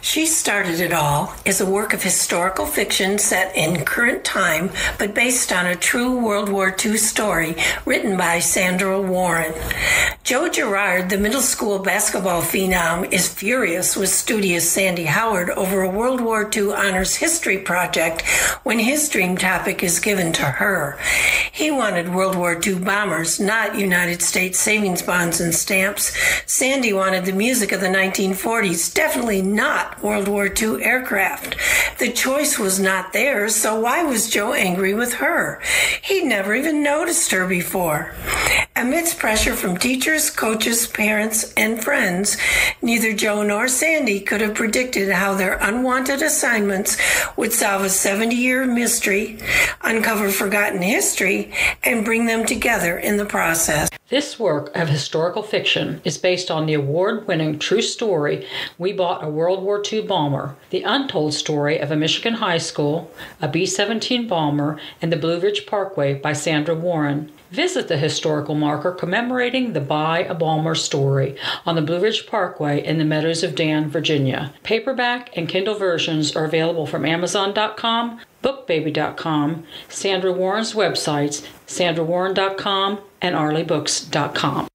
She Started It All is a work of historical fiction set in current time, but based on a true World War II story written by Sandra Warren. Joe Girard, the middle school basketball phenom, is furious with studious Sandy Howard over a World War II honors history project when his dream topic is given to her. He wanted World War II bombers, not United States savings bonds and stamps. Sandy wanted the music of the 1940s, definitely not World War II aircraft. The choice was not theirs, so why was Joe angry with her? He'd never even noticed her before. Amidst pressure from teachers, coaches, parents, and friends, neither Joe nor Sandy could have predicted how their unwanted assignments would solve a 70 year mystery, uncover forgotten history, and bring them together in the process. This work of historical fiction is based on the award winning true story We Bought a World War II Bomber, the untold story of a Michigan high school, a B 17 bomber, and the Blue Ridge Parkway by Sandra Warren. Visit the historical marker commemorating the Buy a Bomber story on the Blue Ridge Parkway in the Meadows of Dan, Virginia. Paperback and Kindle versions are available from Amazon.com, BookBaby.com, Sandra Warren's websites, SandraWarren.com, and ArleyBooks.com.